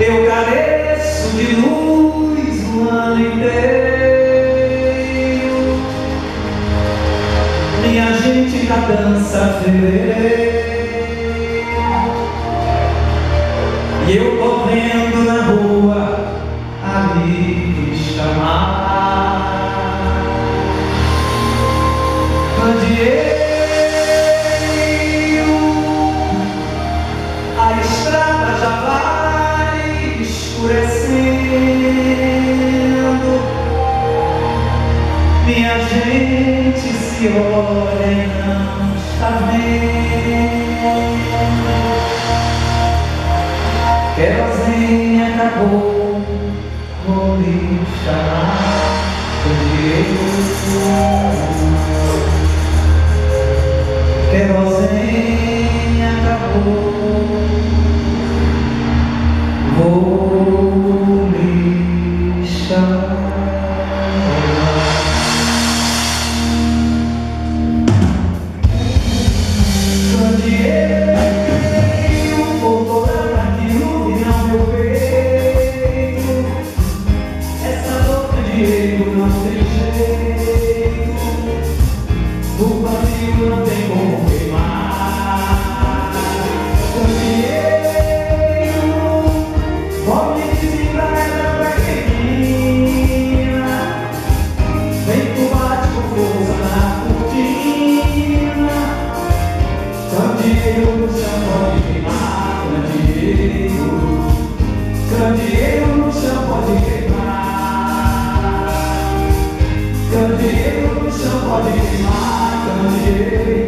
Eu careço de luz o ano inteiro. Minha gente da dança fevereiro. E eu correndo na rua, ali me chamar. dinheiro A estrada já vai escurecendo. Minha gente se olha e não está vendo. Querosinha acabou Vou me chamar Porque Querosene acabou, vou candeeiro, no chão pode queimar, candeeiro no chão pode queimar, candeeiro.